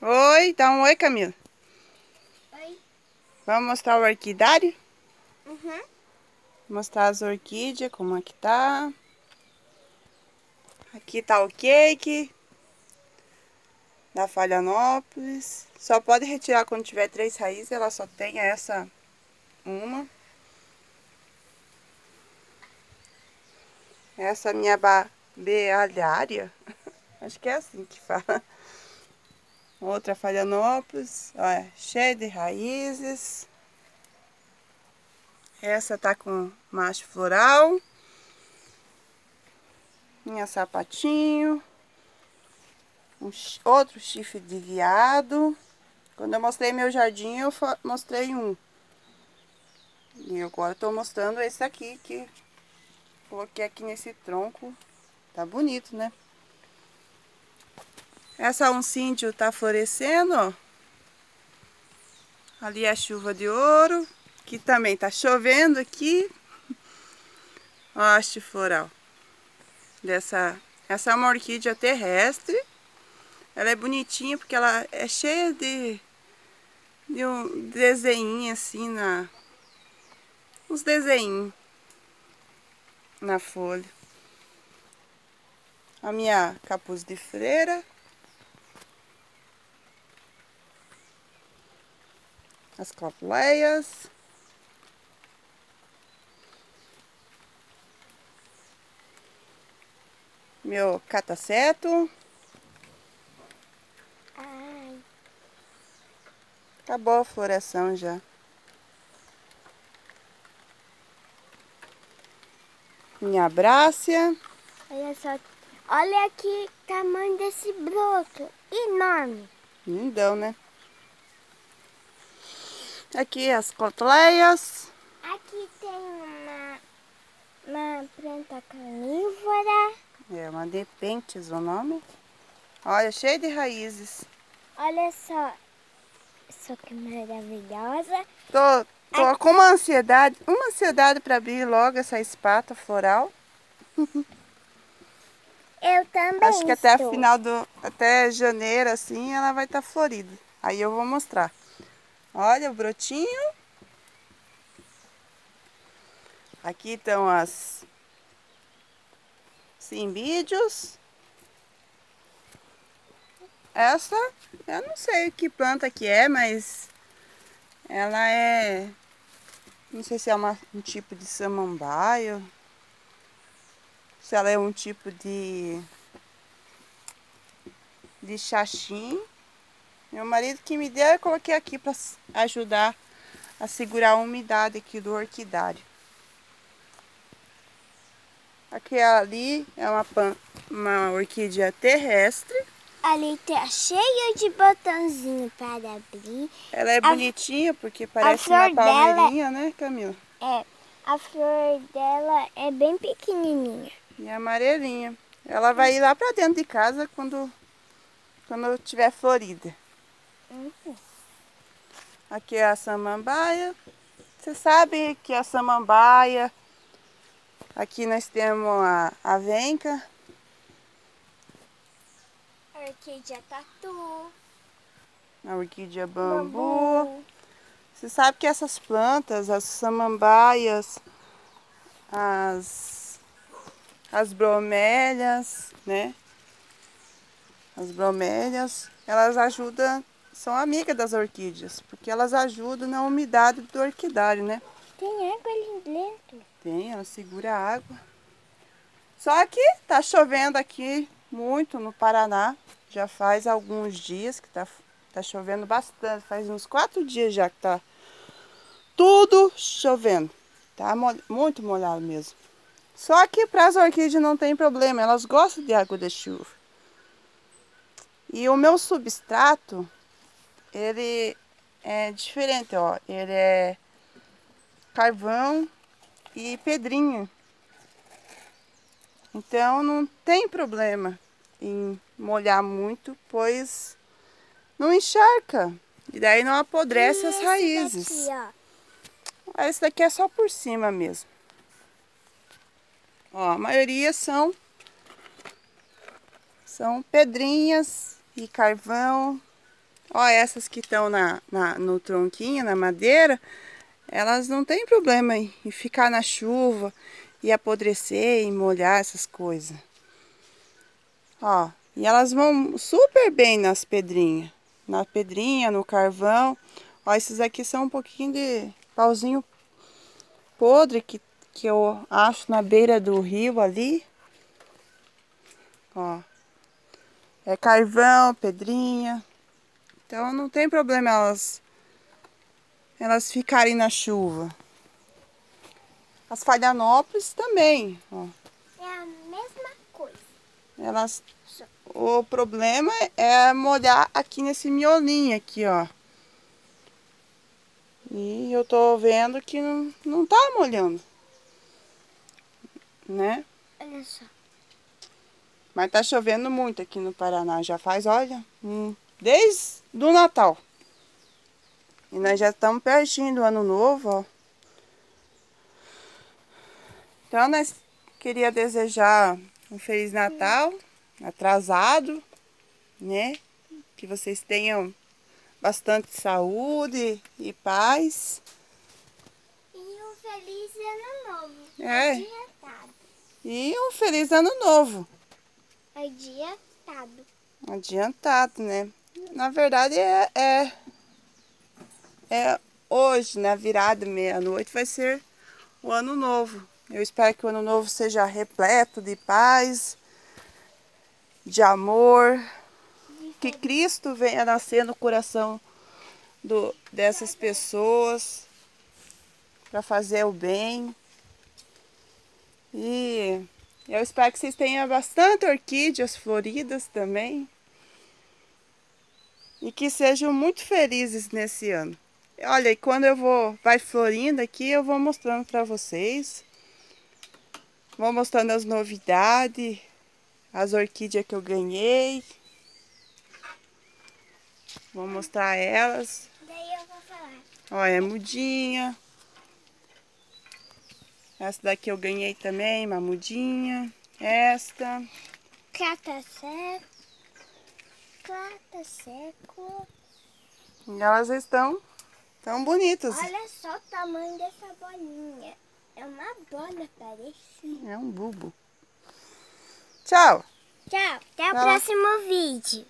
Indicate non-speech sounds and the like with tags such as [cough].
Oi, dá um oi, Camila. Oi. Vamos mostrar o orquidário? Uhum. Mostrar as orquídeas, como é que tá. Aqui tá o cake da Falhanópolis. Só pode retirar quando tiver três raízes, ela só tem essa uma. Essa minha bealhária, [laughs] acho que é assim que fala. Outra Falhanópolis, olha, cheia de raízes. Essa tá com macho floral. Minha sapatinho. Um, outro chifre de viado. Quando eu mostrei meu jardim, eu mostrei um. E agora eu tô mostrando esse aqui que coloquei aqui nesse tronco. Tá bonito, né? Essa uncíndio tá florescendo, ó. Ali é a chuva de ouro. Que também tá chovendo aqui. [laughs] Ó a floral. Dessa, essa é uma orquídea terrestre. Ela é bonitinha porque ela é cheia de, de um desenho assim na... Uns desenhos na folha. A minha capuz de freira. As copleias. Meu cataceto. Ai. Acabou a floração já. Minha brácia. Olha só. Olha aqui o tamanho desse broto. Enorme. Lindão, né? Aqui as cotleias. Aqui tem uma, uma planta carnívora. É, uma depentes o nome. Olha, cheio de raízes. Olha só. Só que maravilhosa. Tô, tô Aqui. com uma ansiedade, uma ansiedade para abrir logo essa espata floral. [laughs] Eu também Acho que até estou. final do, até janeiro assim, ela vai estar tá florida. Aí eu vou mostrar. Olha o brotinho. Aqui estão as cimbídeos. Essa, eu não sei que planta que é, mas ela é, não sei se é uma, um tipo de samambaio, se ela é um tipo de, de xaxim. Meu marido que me deu, eu coloquei aqui para ajudar a segurar a umidade aqui do orquidário. Aqui ali é uma, uma orquídea terrestre. Ali tá cheio de botãozinho para abrir. Ela é a, bonitinha porque parece uma palmeirinha, dela, né, Camila? É, a flor dela é bem pequenininha. E amarelinha. Ela vai ir lá para dentro de casa quando, quando tiver florida. Aqui é a samambaia. Você sabe que a samambaia... Aqui nós temos a, a venca. A orquídea tatu. A orquídea bambu. bambu. Você sabe que essas plantas, as samambaias, as, as bromélias, né? As bromélias, elas ajudam são amigas das orquídeas, porque elas ajudam na umidade do orquidário, né? Tem água ali dentro. Tem, ela segura a água. Só que tá chovendo aqui muito no Paraná. Já faz alguns dias que tá, tá chovendo bastante. Faz uns quatro dias já que tá tudo chovendo. Tá muito molhado mesmo. Só que para as orquídeas não tem problema, elas gostam de água de chuva. E o meu substrato, ele é diferente, ó. Ele é carvão e pedrinha. Então não tem problema em molhar muito, pois não encharca. E daí não apodrece e as raízes. Daqui? Esse daqui é só por cima mesmo. Ó, a maioria são são pedrinhas e carvão Ó, essas que estão na, na, no tronquinho, na madeira, elas não tem problema em, ficar na chuva e apodrecer e molhar essas coisas. Ó, e elas vão super bem nas pedrinhas. Na pedrinha, no carvão. Ó, esses aqui são um pouquinho de pauzinho podre que, que eu acho na beira do rio ali. Ó. É carvão, pedrinha. Então não tem problema elas, elas ficarem na chuva. As falhanópolis também, ó. É a mesma coisa. Elas, o problema é molhar aqui nesse miolinho aqui, ó. E eu tô vendo que não, não tá molhando. Né? Olha só. Mas tá chovendo muito aqui no Paraná. Já faz, olha, um, desde o Natal. E nós já estamos pertinho do ano novo, ó. Então, nós queria desejar um Feliz Natal, atrasado, né? Que vocês tenham bastante saúde e paz. E um feliz ano novo. É. Adiantado. E um feliz ano novo. Adiantado. Adiantado, né? Na verdade é, é, é hoje, na virada meia-noite, vai ser o ano novo. Eu espero que o ano novo seja repleto de paz, de amor, que Cristo venha nascer no coração do, dessas pessoas para fazer o bem. E eu espero que vocês tenham bastante orquídeas floridas também. E que sejam muito felizes nesse ano. Olha, e quando eu vou, vai florindo aqui, eu vou mostrando para vocês. Vou mostrando as novidades, as orquídeas que eu ganhei. Vou mostrar elas. Daí eu vou falar. Ó, é mudinha. Essa daqui eu ganhei também, uma mudinha. Esta. Cata seco. Cata seco. E elas estão tão bonitas. Olha só o tamanho dessa bolinha. É uma bola, parece. É um bulbo. Tchau. Tchau. Até o Tchau. próximo vídeo.